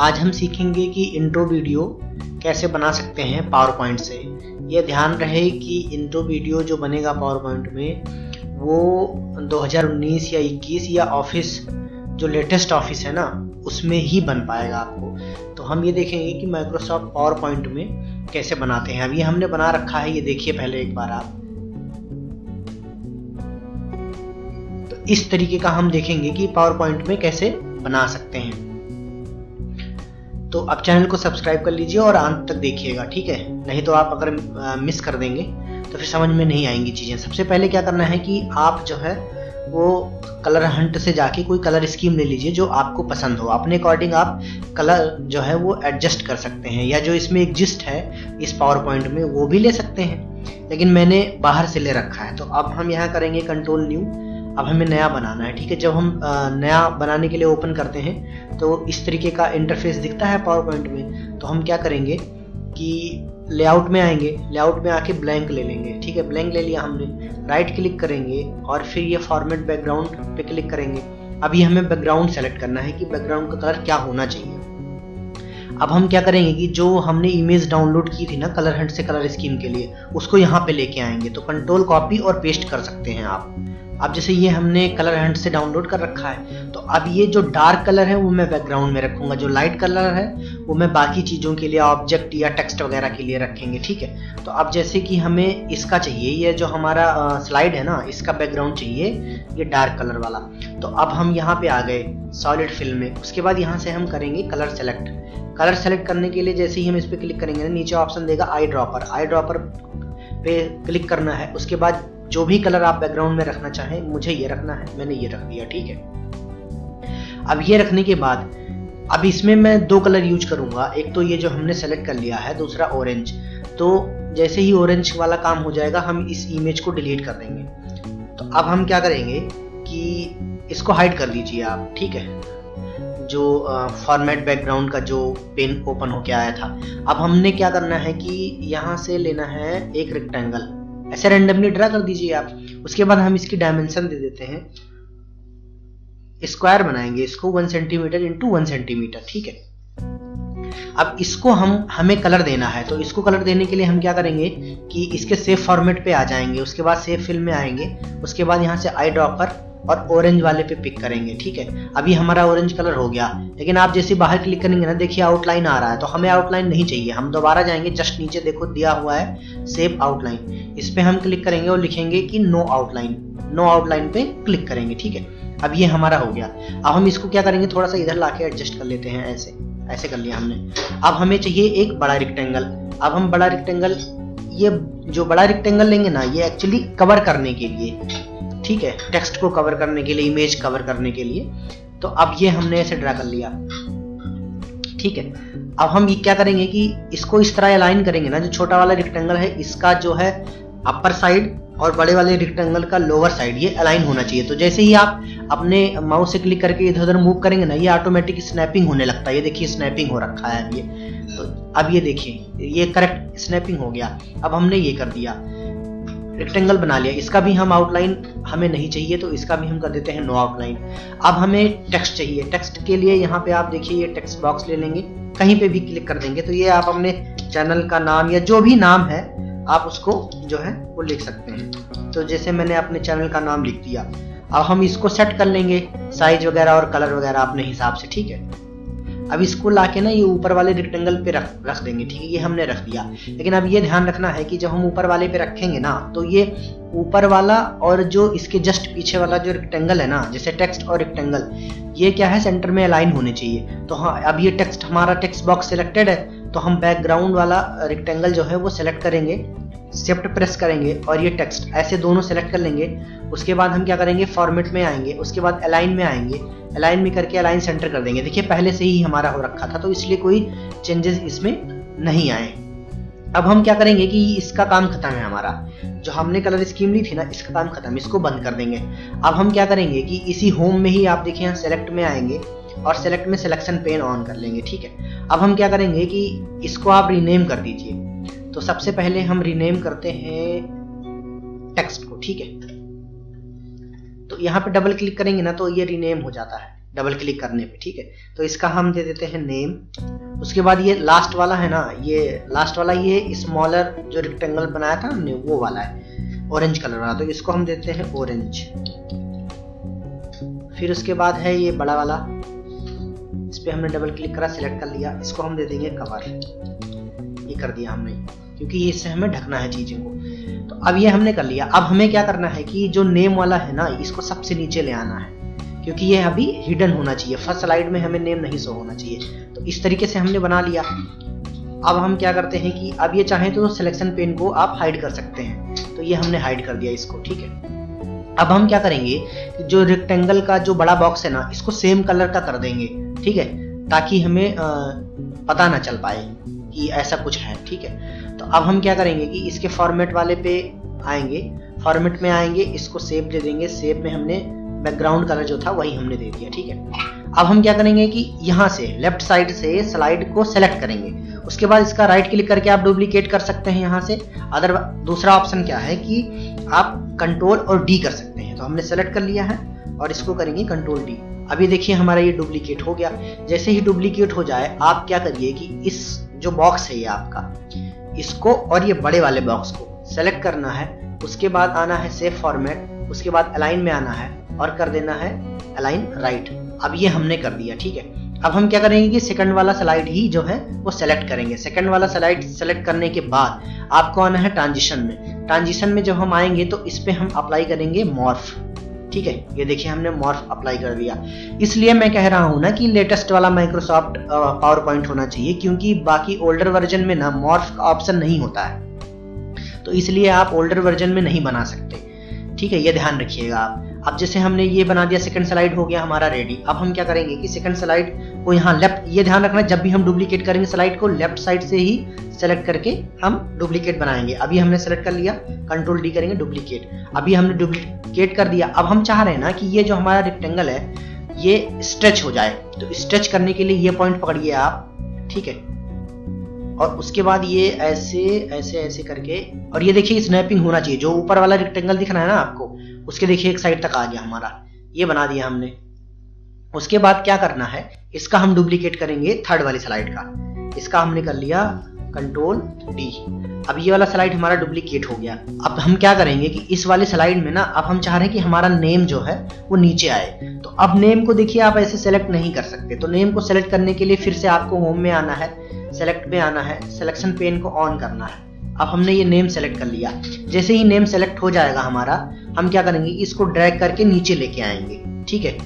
आज हम सीखेंगे कि इंट्रो वीडियो कैसे बना सकते हैं पावर पॉइंट से। ये ध्यान रहे कि इंट्रो वीडियो जो बनेगा पावर पॉइंट में, वो 2019 या 21 या ऑफ़िस जो लेटेस्ट ऑफ़िस है ना, उसमें ही बन पाएगा आपको। तो हम ये देखेंगे कि माइक्रोसॉफ्ट पावर पॉइंट में कैसे बनाते हैं। अभी हमने बना रखा है, ये देखिए पहले एक बार आप। तो इस तरीके का हम देखेंगे कि पावर पॉइंट में कैसे बना सकते हैं। तो आप चैनल को सब्सक्राइब कर लीजिए और अंत तक देखिएगा, ठीक है? नहीं तो आप अगर मिस कर देंगे तो फिर समझ में नहीं आएँगी चीज़ें। सबसे पहले क्या करना है कि आप जो है, वो कलर हंट से जाके कोई कलर स्कीम ले लीजिए जो आपको पसंद हो। अपने अकॉर्डिंग आप कलर जो है, वो एडजस्ट कर सकते हैं, या जो इसमें एग्जिस्ट है, इस पावर पॉइंट में, वो भी ले सकते हैं। लेकिन मैंने बाहर से ले रखा है। तो अब हम यहाँ करेंगे कंट्रोल न्यू। अब हमें नया बनाना है, ठीक है? जब हम नया बनाने के लिए ओपन करते हैं तो इस तरीके का इंटरफेस दिखता है पावर पॉइंट में तो हम क्या करेंगे कि लेआउट में आएँगे लेआउट में आके ब्लैंक ले लेंगे, ठीक है? ब्लैंक ले लिया हमने राइट क्लिक करेंगे और फिर ये फॉर्मेट बैकग्राउंड पे क्लिक करेंगे। अभी हमें बैकग्राउंड सेलेक्ट करना है कि बैकग्राउंड का कलर क्या होना चाहिए। अब हम क्या करेंगे कि जो हमने इमेज डाउनलोड की थी ना कलर हंट से कलर स्कीम के लिए, उसको यहाँ पे लेके आएँगे तो कंट्रोल कॉपी और पेस्ट कर सकते हैं आप। अब जैसे ये हमने कलर हंट से डाउनलोड कर रखा है तो अब ये जो डार्क कलर है, वो मैं बैकग्राउंड में रखूँगा। जो लाइट कलर है, वो मैं बाकी चीज़ों के लिए ऑब्जेक्ट या टेक्स्ट वगैरह के लिए रखेंगे, ठीक है? तो अब जैसे कि हमें इसका चाहिए, ये जो हमारा स्लाइड है ना, इसका बैकग्राउंड चाहिए, ये डार्क कलर वाला। तो अब हम यहाँ पे आ गए सॉलिड फ़िल्म में। उसके बाद यहाँ से हम करेंगे कलर सेलेक्ट कलर सेलेक्ट करने के लिए जैसे ही हम इस पर क्लिक करेंगे ना, नीचे ऑप्शन देगा आई ड्रॉपर आई ड्रॉपर पे क्लिक करना है। उसके बाद जो भी कलर आप बैकग्राउंड में रखना चाहें, मुझे ये रखना है, मैंने ये रख दिया, ठीक है? अब ये रखने के बाद, अब इसमें मैं दो कलर यूज़ करूँगा। एक तो ये जो हमने सेलेक्ट कर लिया है, दूसरा ऑरेंज तो जैसे ही ऑरेंज वाला काम हो जाएगा, हम इस इमेज को डिलीट कर देंगे। तो अब हम क्या करेंगे कि इसको हाइड कर लीजिए आप, ठीक है? जो फॉर्मेट बैकग्राउंड का जो पेन ओपन होके आया था। अब हमने क्या करना है कि यहाँ से लेना है एक रेक्टेंगल ऐसे रेंडमली ड्रा कर दीजिए आप। उसके बाद हम इसकी डायमेंशन दे देते हैं। स्क्वायर बनाएँगे इसको one centimetre into one centimetre ठीक है? अब इसको हम, हमें कलर देना है तो इसको कलर देने के लिए हम क्या करेंगे कि इसके सेफ़ फॉर्मेट पे आ जाएँगे, उसके बाद सेफ़ फ़िल्म में आएँगे, उसके बाद यहाँ से आई ड्रॉपर और ऑरेंज वाले पे पिक करेंगे, ठीक है? अभी हमारा ऑरेंज कलर हो गया, लेकिन आप जैसे बाहर क्लिक करेंगे ना, देखिए आउटलाइन आ रहा है तो हमें आउटलाइन नहीं चाहिए। हम दोबारा जाएँगे जस्ट नीचे देखो, दिया हुआ है सेव आउटलाइन इस पर हम क्लिक करेंगे और लिखेंगे कि नो आउटलाइन नो आउटलाइन पे क्लिक करेंगे, ठीक है? अब ये हमारा हो गया। अब हम इसको क्या करेंगे, थोड़ा सा इधर लाके एडजस्ट कर लेते हैं, ऐसे ऐसे कर लिया हमने। अब हमें चाहिए एक बड़ा रिक्टेंगल अब हम बड़ा रिक्टेंगल ये जो बड़ा रिक्टेंगल लेंगे ना, ये एक्चुअली कवर करने के लिए ठीक है टेक्स्ट को कवर करने के लिए इमेज कवर करने के लिए। तो अब ये हमने ऐसे ड्रा कर लिया। ठीक है, अब हम ये क्या करेंगे कि इसको इस तरह अलाइन करेंगे ना, जो छोटा वाला रिक्टेंगल है, इसका जो है अपर साइड और बड़े वाले रिक्टेंगल का लोअर साइड ये अलाइन होना चाहिए। तो जैसे ही आप अपने माउस से क्लिक करके इधर उधर मूव करेंगे ना, ये ऑटोमेटिक स्नैपिंग होने लगता है। ये देखिए स्नैपिंग हो रखा है अब ये। तो अब ये देखिए, ये करेक्ट स्नैपिंग हो गया। अब हमने ये कर दिया। रेक्टेंगल बना लिया। इसका भी हम आउटलाइन हमें नहीं चाहिए तो इसका भी हम कर देते हैं नो आउटलाइन अब हमें टेक्स्ट चाहिए। टेक्स्ट के लिए यहाँ पे आप देखिए, ये टेक्स्ट बॉक्स ले लेंगे। कहीं पे भी क्लिक कर देंगे। तो ये आप अपने चैनल का नाम या जो भी नाम है, आप उसको जो है, वो लिख सकते हैं। तो जैसे मैंने अपने चैनल का नाम लिख दिया। अब हम इसको सेट कर लेंगे। साइज़ वगैरह और कलर वगैरह अपने हिसाब से, ठीक है? अब इसको लाके ना ये ऊपर वाले रेक्टेंगल पे रख रख देंगे, ठीक है? ये हमने रख दिया। लेकिन अब ये ध्यान रखना है कि जब हम ऊपर वाले पे रखेंगे ना तो ये ऊपर वाला और जो इसके जस्ट पीछे वाला जो रिक्टेंगल है ना, जैसे टेक्स्ट और रिक्टेंगल ये क्या है? सेंटर में अलाइन होने चाहिए। तो हाँ अब ये टेक्स्ट हमारा टेक्स्ट बॉक्स सिलेक्टेड है तो हम बैकग्राउंड वाला रेक्टेंगल जो है वो सिलेक्ट करेंगे। शिफ्ट प्रेस करेंगे और ये टेक्स्ट ऐसे दोनों सेलेक्ट कर लेंगे। उसके बाद हम क्या करेंगे? फॉर्मेट में आएँगे। उसके बाद अलाइन में आएँगे। अलाइन में करके अलाइन सेंटर कर देंगे। देखिए, पहले से ही हमारा हो रखा था तो इसलिए कोई चेंजेस इसमें नहीं आए। अब हम क्या करेंगे कि इसका काम खत्म है हमारा। जो हमने कलर स्कीम ली थी ना, इसका काम खत्म, इसको बंद कर देंगे। अब हम क्या करेंगे कि इसी होम में ही आप देखिए, यहाँ सेलेक्ट में आएँगे और सेलेक्ट में सिलेक्शन पेन ऑन कर लेंगे, ठीक है? अब हम क्या करेंगे कि इसको आप रीनेम कर दीजिए। तो सबसे पहले हम रीनेम करते हैं टेक्स्ट को, ठीक है? तो यहाँ पे डबल क्लिक करेंगे ना तो ये रीनेम हो जाता है डबल क्लिक करने पे, ठीक है? तो इसका हम दे देते हैं नेम उसके बाद ये लास्ट वाला है ना, ये लास्ट वाला ये स्मॉलर जो रेक्टेंगल बनाया था हमने, वो वाला है ऑरेंज कलर वाला। तो इसको हम देते हैं ऑरेंज फिर उसके बाद है ये बड़ा वाला, इस पर हमने डबल क्लिक करा सिलेक्ट कर लिया, इसको हम दे देंगे कवर ये कर दिया हमने, क्योंकि इससे हमें ढकना है चीज़ों को। तो अब ये हमने कर लिया। अब हमें क्या करना है कि जो नेम वाला है ना, इसको सबसे नीचे ले आना है, क्योंकि ये अभी हिडन होना चाहिए। फ़र्स्ट स्लाइड में हमें नेम नहीं शो होना चाहिए। तो इस तरीके से हमने बना लिया। अब हम क्या करते हैं कि अब ये चाहें तो सिलेक्शन पेन को आप हाइड कर सकते हैं। तो ये हमने हाइड कर दिया इसको, ठीक है? अब हम क्या करेंगे जो रेक्टेंगल का जो बड़ा बॉक्स है ना, इसको सेम कलर का कर देंगे, ठीक है? ताकि हमें पता ना चल पाए। कि ऐसा कुछ है, ठीक है? तो अब हम क्या करेंगे कि इसके फॉर्मेट वाले पे आएँगे। फॉर्मेट में आएँगे, इसको सेप दे देंगे। सेप में हमने बैकग्राउंड कलर जो था, वही हमने दे दिया, ठीक है? अब हम क्या करेंगे कि यहाँ से लेफ़्ट साइड से स्लाइड को सेलेक्ट करेंगे। उसके बाद इसका राइट क्लिक करके आप डुप्लीकेट कर सकते हैं यहाँ से। अदर दूसरा ऑप्शन क्या है कि आप कंट्रोल और डी कर सकते हैं। तो हमने सेलेक्ट कर लिया है और इसको करेंगे कंट्रोल डी अभी देखिए हमारा ये डुप्लीकेट हो गया। जैसे ही डुप्लीकेट हो जाए, आप क्या करिए कि इस जो बॉक्स है ये आपका, इसको और ये बड़े वाले बॉक्स को सेलेक्ट करना है, उसके बाद आना है सेफ़ फॉर्मेट उसके बाद अलाइन में आना है और कर देना है अलाइन राइट अब ये हमने कर दिया, ठीक है? अब हम क्या करेंगे कि सेकंड वाला स्लाइड ही जो है, वो सेलेक्ट करेंगे। सेकंड वाला स्लाइड सेलेक्ट करने के बाद आपको आना है ट्रांजिशन में। ट्रांजिशन में जब हम आएँगे तो इस पे हम अप्लाई करेंगे मॉर्फ ठीक है? ये देखिए, हमने मॉर्फ अप्लाई कर दिया इसलिए मैं कह रहा हूँ ना कि लेटेस्ट वाला माइक्रोसॉफ्ट पावर पॉइंट होना चाहिए, क्योंकि बाकी ओल्डर वर्जन में ना मॉर्फ का ऑप्शन नहीं होता है। तो इसलिए आप ओल्डर वर्जन में नहीं बना सकते। ठीक है? ये ध्यान रखिएगा आप। अब जैसे हमने ये बना दिया सेकंड स्लाइड हो गया हमारा रेडी अब हम क्या करेंगे कि सेकंड स्लाइड को यहाँ लेफ़्ट ये ध्यान रखना, जब भी हम डुप्लीकेट करेंगे स्लाइड को लेफ़्ट साइड से ही सेलेक्ट करके हम डुप्लीकेट बनाएँगे। अभी हमने सेलेक्ट कर लिया कंट्रोल डी करेंगे डुप्लीकेट अभी हमने डुप्लीकेट कर दिया। अब हम चाह रहे हैं ना कि ये जो हमारा रेक्टेंगल है, ये स्ट्रेच हो जाए। तो स्ट्रेच करने के लिए ये पॉइंट पकड़िए आप, ठीक है? और उसके बाद ये ऐसे ऐसे ऐसे करके, और ये देखिए स्नैपिंग होना चाहिए। जो ऊपर वाला रेक्टेंगल दिख रहा है ना आपको, उसके देखिए एक साइड तक आ गया हमारा। ये बना दिया हमने। उसके बाद क्या करना है, इसका हम डुप्लीकेट करेंगे थर्ड वाली स्लाइड का। इसका हमने कर लिया कंट्रोल डी अब ये वाला स्लाइड हमारा डुप्लीकेट हो गया। अब हम क्या करेंगे कि इस वाले स्लाइड में ना, अब हम चाह रहे हैं कि हमारा नेम जो है, वो नीचे आए। तो अब नेम को देखिए, आप ऐसे सेलेक्ट नहीं कर सकते। तो नेम को सेलेक्ट करने के लिए फिर से आपको होम में आना है सेलेक्ट में आना है सिलेक्शन पेन को ऑन करना है। अब हमने ये नेम सेलेक्ट कर लिया। जैसे ही नेम सेलेक्ट हो जाएगा हमारा, हम क्या करेंगे, इसको ड्रैग करके नीचे लेके आएँगे। ठीक है?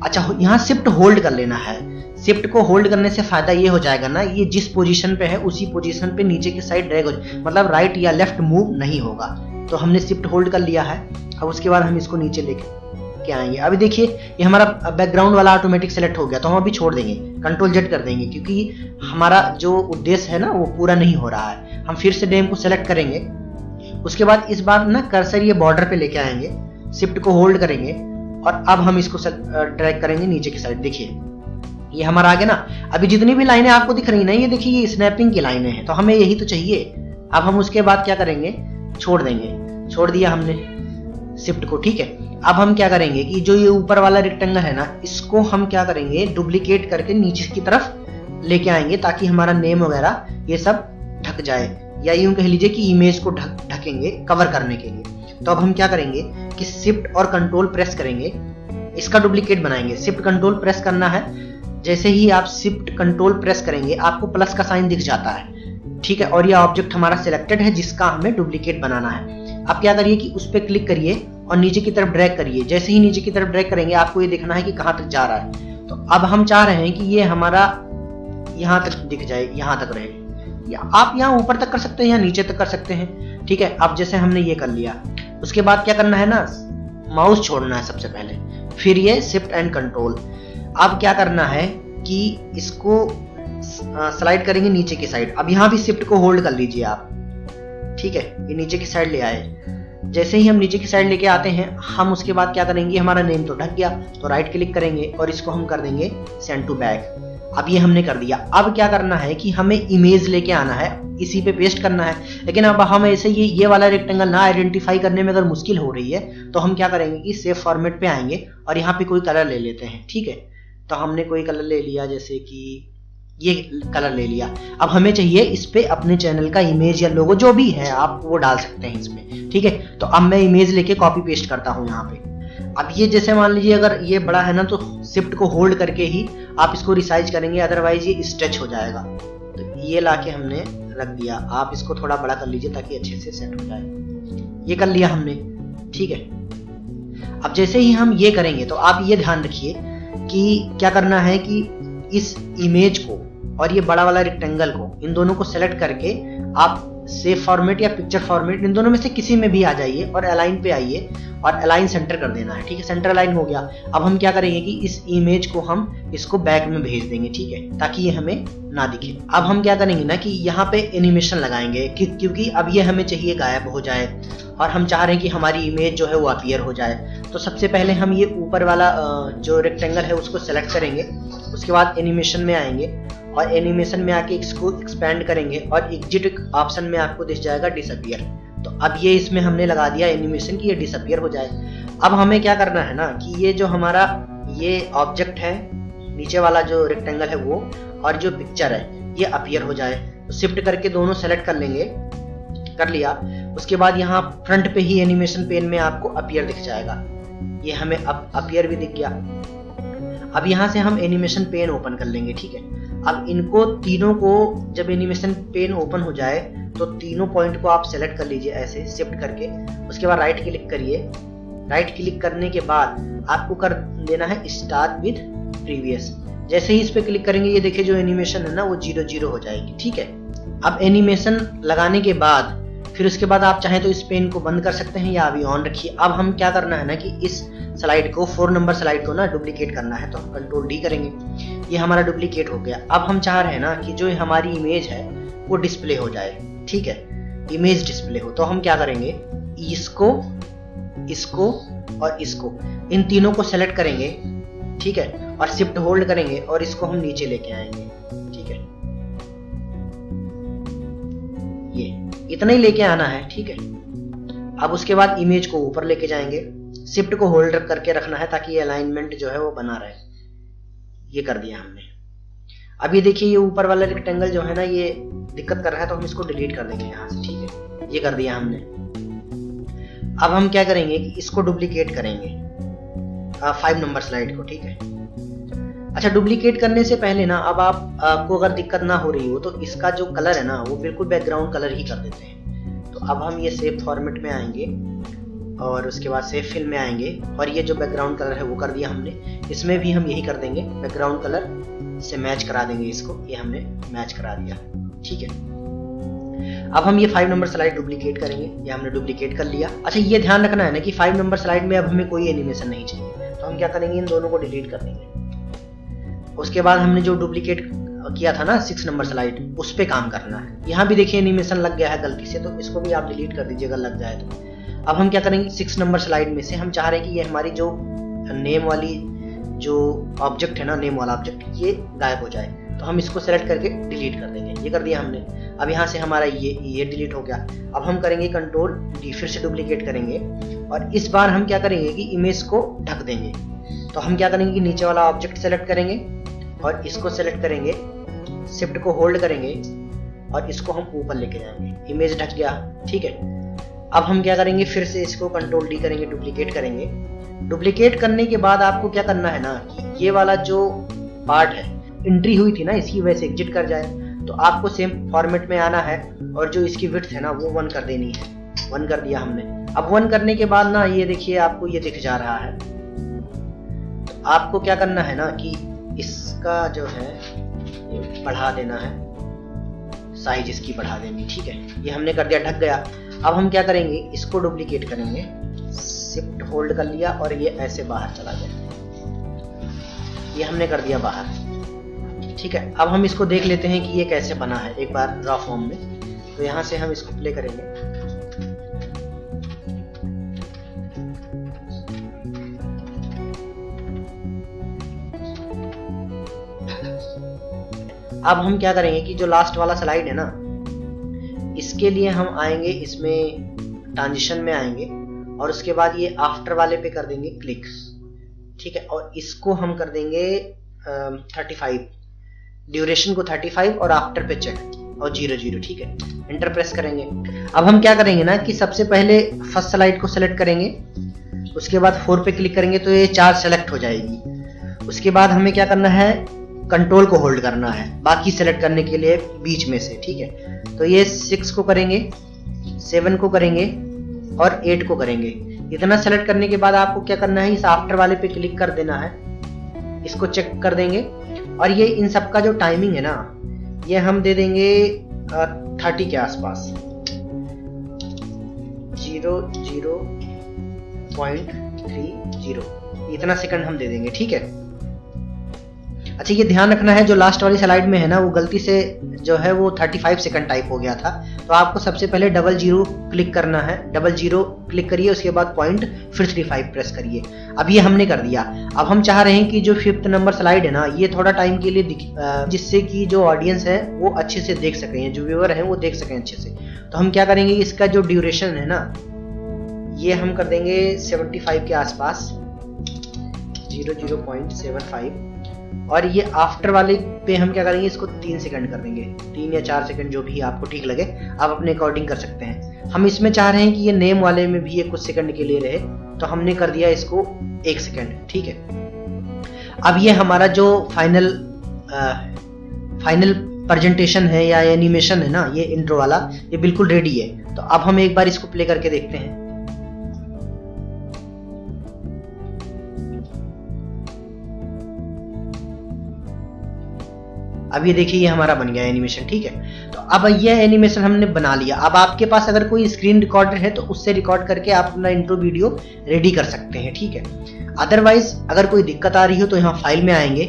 अच्छा यहाँ शिफ्ट होल्ड कर लेना है। शिफ्ट को होल्ड करने से फ़ायदा ये हो जाएगा ना, ये जिस पोजीशन पे है, उसी पोजीशन पे नीचे की साइड ड्रैग हो मतलब राइट या लेफ़्ट मूव नहीं होगा। तो हमने शिफ्ट होल्ड कर लिया है, अब उसके बाद हम इसको नीचे लेके के आएँगे? अभी देखिए, ये हमारा बैकग्राउंड वाला ऑटोमेटिक सेलेक्ट हो गया तो हम अभी छोड़ देंगे कंट्रोल जेट कर देंगे, क्योंकि हमारा जो उद्देश्य है ना, वो पूरा नहीं हो रहा है। हम फिर से डेम को सेलेक्ट करेंगे, उसके बाद इस बार ना कर्सर ये बॉर्डर पे लेके आएँगे शिफ्ट को होल्ड करेंगे, और अब हम इसको ड्रैग करेंगे नीचे की साइड देखिए। ये हमारा आगे ना, अभी जितनी भी लाइनें आपको दिख रही ना, ये देखिए, ये स्नैपिंग की लाइनें हैं। तो हमें यही तो चाहिए। अब हम उसके बाद क्या करेंगे? छोड़ देंगे। छोड़ दिया हमने शिफ्ट को, ठीक है? अब हम क्या करेंगे कि जो ये ऊपर वाला रेक्टेंगल है ना, इसको हम क्या करेंगे? डुप्लीकेट करके नीचे की तरफ़ लेके आएँगे ताकि हमारा नेम वगैरह ये सब ढक जाए। या यूँ कह लीजिए कि इमेज को ढक, ढकेंगे कवर करने के लिए। तो अब हम क्या करेंगे कि शिफ्ट और कंट्रोल प्रेस करेंगे। इसका डुप्लीकेट बनाएँगे। शिफ्ट कंट्रोल प्रेस करना है। जैसे ही आप शिफ्ट कंट्रोल प्रेस करेंगे, आपको प्लस का साइन दिख जाता है। ठीक है? और ये ऑब्जेक्ट हमारा सिलेक्टेड है, जिसका हमें डुप्लीकेट बनाना है। आप क्या करिए कि उस पर क्लिक करिए और नीचे की तरफ़ ड्रैग करिए। जैसे ही नीचे की तरफ़ ड्रैग करेंगे, आपको ये देखना है कि कहाँ तक जा रहा है। तो अब हम चाह रहे हैं कि ये हमारा यहाँ तक दिख जाए, यहाँ तक रहे। या आप यहाँ ऊपर तक कर सकते हैं या नीचे तक कर सकते हैं। ठीक है? अब जैसे हमने ये कर लिया, उसके बाद क्या करना है ना? माउस छोड़ना है सबसे पहले। फिर ये शिफ्ट एंड कंट्रोल अब क्या करना है कि इसको स्लाइड करेंगे नीचे की साइड अब यहाँ भी शिफ्ट को होल्ड कर लीजिए आप। ठीक है? ये नीचे की साइड ले आए। जैसे ही हम नीचे की साइड लेके आते हैं, हम उसके बाद क्या करेंगे? हमारा नेम तो ढक गया तो राइट क्लिक करेंगे और इसको हम कर देंगे सेंड टू बैक अब ये हमने कर दिया। अब क्या करना है कि हमें इमेज लेके आना है। इसी पे पेस्ट करना है। लेकिन अब हम ऐसे ये ये वाला रेक्टेंगल ना आइडेंटिफाई करने में अगर मुश्किल हो रही है तो हम क्या करेंगे कि सेफ़ फॉर्मेट पे आएँगे और यहाँ पे कोई कलर ले लेते हैं। ठीक है? तो हमने कोई कलर ले लिया, जैसे कि ये कलर ले लिया। अब हमें चाहिए इस पे अपने चैनल का इमेज या लोगो जो भी है, आप वो डाल सकते हैं इसमें, ठीक है? तो अब मैं इमेज लेके कॉपी पेस्ट करता हूँ यहाँ पे। अब ये जैसे मान लीजिए, अगर ये बड़ा है ना तो शिफ्ट को होल्ड करके ही आप इसको रिसाइज करेंगे अदरवाइज़ ये स्ट्रेच हो जाएगा। तो ये ला के हमने रख दिया। आप इसको थोड़ा बड़ा कर लीजिए ताकि अच्छे से सेट हो जाए। ये कर लिया हमने, ठीक है? अब जैसे ही हम ये करेंगे तो आप ये ध्यान रखिए कि क्या करना है कि इस इमेज को और ये बड़ा वाला रेक्टेंगल को इन दोनों को सेलेक्ट करके आप सेव फॉर्मेट या पिक्चर फॉर्मेट इन दोनों में से किसी में भी आ जाइए और अलाइन पे आइए और अलाइन सेंटर कर देना है, ठीक है? सेंटर अलाइन हो गया। अब हम क्या करेंगे कि इस इमेज को हम इसको बैक में भेज देंगे, ठीक है? ताकि ये हमें ना दिखे। अब हम क्या करेंगे ना कि यहाँ पे एनिमेशन लगाएँगे क्योंकि अब ये हमें चाहिए गायब हो जाए और हम चाह रहे हैं कि हमारी इमेज जो है वो अपियर हो जाए। तो सबसे पहले हम ये ऊपर वाला जो रेक्टेंगल है उसको सेलेक्ट करेंगे। उसके बाद एनिमेशन में आएँगे। और एनिमेशन में आके इसको एक्सपेंड करेंगे और एग्जिट ऑप्शन में आपको दिख जाएगा डिसअपियर तो अब ये इसमें हमने लगा दिया एनिमेशन की ये डिसअपियर हो जाए। अब हमें क्या करना है ना कि ये जो हमारा ये ऑब्जेक्ट है, नीचे वाला जो रेक्टेंगल है वो और जो पिक्चर है, ये अपियर हो जाए। तो शिफ्ट करके दोनों सेलेक्ट कर लेंगे। कर लिया। उसके बाद यहाँ फ्रंट पे ही एनिमेशन पेन में आपको अपियर दिख जाएगा। ये हमें अब अपियर भी दिख गया। अब यहाँ से हम एनिमेशन पेन ओपन कर लेंगे, ठीक है? अब इनको तीनों को, जब एनिमेशन पेन ओपन हो जाए तो तीनों पॉइंट को आप सेलेक्ट कर लीजिए ऐसे शिफ्ट करके। उसके बाद राइट क्लिक करिए। राइट क्लिक करने के बाद आपको कर देना है स्टार्ट विद प्रीवियस जैसे ही इस पर क्लिक करेंगे, ये देखिए जो एनिमेशन है ना, वो ज़ीरो ज़ीरो हो जाएगी, ठीक है? अब एनिमेशन लगाने के बाद फिर उसके बाद आप चाहें तो इस पेन को बंद कर सकते हैं या अभी ऑन रखिए। अब हम क्या करना है ना कि इस स्लाइड को फोर नंबर स्लाइड को ना डुप्लीकेट करना है तो हम कंट्रोल डी करेंगे। ये हमारा डुप्लीकेट हो गया। अब हम चाह रहे हैं ना कि जो हमारी इमेज है, वो डिस्प्ले हो जाए। ठीक है? इमेज डिस्प्ले हो। तो हम क्या करेंगे? इसको इसको और इसको। इन तीनों को सेलेक्ट करेंगे। ठीक है? और शिफ्ट होल्ड करेंगे और इसको हम नीचे लेके आएँगे। ठीक है? इतना ही लेके आना है, ठीक है? अब उसके बाद इमेज को ऊपर लेके जाएँगे। शिफ्ट को होल्ड करके रखना है ताकि ये अलाइनमेंट जो है वो बना रहे। ये कर दिया हमने। ये देखिए, ये ऊपर वाला रेक्टेंगल जो है ना, ये दिक्कत कर रहा है तो हम इसको डिलीट कर देंगे यहाँ से, ठीक है? ये कर दिया हमने। अब हम क्या करेंगे कि इसको डुप्लीकेट करेंगे। फाइव नंबर स्लाइड को, ठीक है? अच्छा डुप्लीकेट करने से पहले ना, अब आप, आपको अगर दिक्कत ना हो रही हो तो इसका जो कलर है ना, वो बिल्कुल बैकग्राउंड कलर ही कर देते हैं। तो अब हम ये सेव फॉर्मेट में आएँगे, और उसके बाद सेव फिल में आएँगे, और ये जो बैकग्राउंड कलर है, वो कर दिया हमने। इसमें भी हम यही कर देंगे बैकग्राउंड कलर से मैच करा देंगे इसको, ये हमने मैच करा दिया। ठीक है? अब हम ये फाइव नंबर स्लाइड डुप्लीकेट करेंगे, ये हमने डुप्लीकेट कर लिया। अच्छा ये ध्यान रखना है ना कि फाइव नंबर स्लाइड में अब हमें कोई एनिमेशन नहीं चाहिए। तो हम क्या करेंगे, इन दोनों को डिलीट कर देंगे। उसके बाद हमने जो डुप्लीकेट किया था ना सिक्स नंबर स्लाइड उस पर काम करना है। यहाँ भी देखिए एनिमेशन लग गया है गलती से तो इसको भी आप डिलीट कर दीजिएगा लग जाए तो। अब हम क्या करेंगे? सिक्स नंबर स्लाइड में से हम चाह रहे हैं कि ये हमारी जो नेम वाली जो ऑब्जेक्ट है ना नेम वाला ऑब्जेक्ट ये गायब हो जाए। तो हम इसको सेलेक्ट करके डिलीट कर देंगे। ये कर दिया हमने। अब यहाँ से हमारा ये ये डिलीट हो गया। अब हम करेंगे कंट्रोल डी फिर से डुप्लीकेट करेंगे। और इस बार हम क्या करेंगे कि इमेज को ढक देंगे। तो हम क्या करेंगे कि नीचे वाला ऑब्जेक्ट सेलेक्ट करेंगे। और इसको सेलेक्ट करेंगे शिफ्ट को होल्ड करेंगे और इसको हम ऊपर लेके जाएँगे। इमेज ढक गया, ठीक है? अब हम क्या करेंगे? फिर से इसको कंट्रोल डी करेंगे डुप्लीकेट करेंगे। डुप्लीकेट करने के बाद आपको क्या करना है ना, कि ये वाला जो पार्ट है एंट्री हुई थी ना, इसकी वजह से एग्जिट कर जाए। तो आपको सेम फॉर्मेट में आना है और जो इसकी विथ है ना, वो वन कर देनी है। वन कर दिया हमने। अब वन करने के बाद ना, ये देखिए आपको ये दिख जा रहा है। तो आपको क्या करना है ना, कि इसका जो है, ये बढ़ा देना है। साइज़ इसकी बढ़ा देनी, ठीक है? ये हमने कर दिया, ढक गया। अब हम क्या करेंगे? इसको डुप्लीकेट करेंगे। शिफ्ट होल्ड कर लिया और ये ऐसे बाहर चला गया। ये हमने कर दिया बाहर। ठीक है? अब हम इसको देख लेते हैं कि ये कैसे बना है, एक बार रॉ फॉर्म में। तो यहाँ से हम इसको प्ले करेंगे। अब हम क्या करेंगे कि जो लास्ट वाला स्लाइड है ना, इसके लिए हम आएँगे, इसमें ट्रांजिशन में आएँगे और उसके बाद ये आफ्टर वाले पे कर देंगे क्लिक ठीक है? और इसको हम कर देंगे थर्टी फाइव ड्यूरेशन को थर्टी फाइव और आफ्टर पे चेक और ज़ीरो ज़ीरो ठीक है? इंटर प्रेस करेंगे। अब हम क्या करेंगे ना कि सबसे पहले फ़र्स्ट स्लाइड को सेलेक्ट करेंगे, उसके बाद फोर पे क्लिक करेंगे तो ये चार सेलेक्ट हो जाएगी। उसके बाद हमें क्या करना है कंट्रोल को होल्ड करना है। बाकी सेलेक्ट करने के लिए बीच में से, ठीक है? तो ये सिक्स को करेंगे सेवन को करेंगे और एट को करेंगे। इतना सेलेक्ट करने के बाद आपको क्या करना है? इस आफ्टर वाले पे क्लिक कर देना है। इसको चेक कर देंगे। और ये इन सब का जो टाइमिंग है ना, ये हम दे देंगे थर्टी के आसपास। Zero zero point three zero इतना सेकंड हम दे देंगे, ठीक है? अच्छा ये ध्यान रखना है, जो लास्ट वाली स्लाइड में है ना, वो गलती से जो है वो 35 सेकंड टाइप हो गया था। तो आपको सबसे पहले डबल ज़ीरो क्लिक करना है। डबल ज़ीरो क्लिक करिए, उसके बाद पॉइंट फिर थ्री फाइव प्रेस करिए। अब ये हमने कर दिया। अब हम चाह रहे हैं कि जो फिफ्थ नंबर स्लाइड है ना, ये थोड़ा टाइम के लिए जिससे कि जो ऑडियंस है, वो अच्छे से देख सकें जो व्यूअर है, वो देख सकें अच्छे से। तो हम क्या करेंगे, इसका जो ड्यूरेशन है ना, ये हम कर देंगे 75 के आसपास। 00.75 और ये आफ्टर वाले पे हम क्या करेंगे इसको तीन सेकंड कर देंगे। तीन या चार सेकंड जो भी आपको ठीक लगे आप अपने अकॉर्डिंग कर सकते हैं। हम इसमें चाह रहे हैं कि ये नेम वाले में भी ये कुछ सेकंड के लिए रहे तो हमने कर दिया इसको एक सेकंड ठीक है? अब ये हमारा जो फाइनल आ, फाइनल प्रेजेंटेशन है या एनिमेशन है ना ये इंट्रो वाला ये बिल्कुल रेडी है। तो अब हम एक बार इसको प्ले करके देखते हैं। अब ये देखिए, ये हमारा बन गया एनिमेशन ठीक है? तो अब ये एनिमेशन हमने बना लिया। अब आपके पास अगर कोई स्क्रीन रिकॉर्डर है तो उससे रिकॉर्ड करके आप अपना इंट्रो वीडियो रेडी कर सकते हैं, ठीक है? अदरवाइज़ अगर कोई दिक्कत आ रही हो तो यहाँ फ़ाइल में आएँगे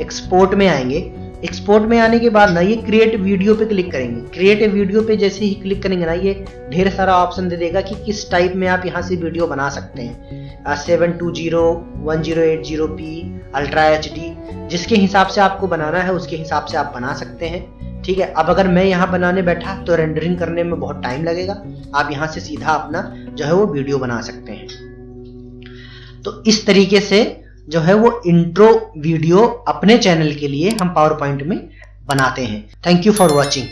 एक्सपोर्ट में आएँगे। एक्सपोर्ट में आने के बाद ना ये क्रिएट वीडियो पे क्लिक करेंगे। क्रिएट वीडियो पे जैसे ही क्लिक करेंगे ना, ये ढेर सारा ऑप्शन दे देगा कि किस टाइप में आप यहाँ से वीडियो बना सकते हैं। Seven two zero one zero eight zero p ultra H D जिसके हिसाब से आपको बनाना है, उसके हिसाब से आप बना सकते हैं। ठीक है, अब अगर मैं यहाँ बनाने बैठा तो रेंडरिंग करने में बहुत टाइम लगेगा। आप यहाँ से सीधा अपना जो है वो वीडियो बना सकते हैं। तो इस तरीके से जो है वो इंट्रो वीडियो अपने चैनल के लिए हम पावर पॉइंट में बनाते हैं। Thank you for watching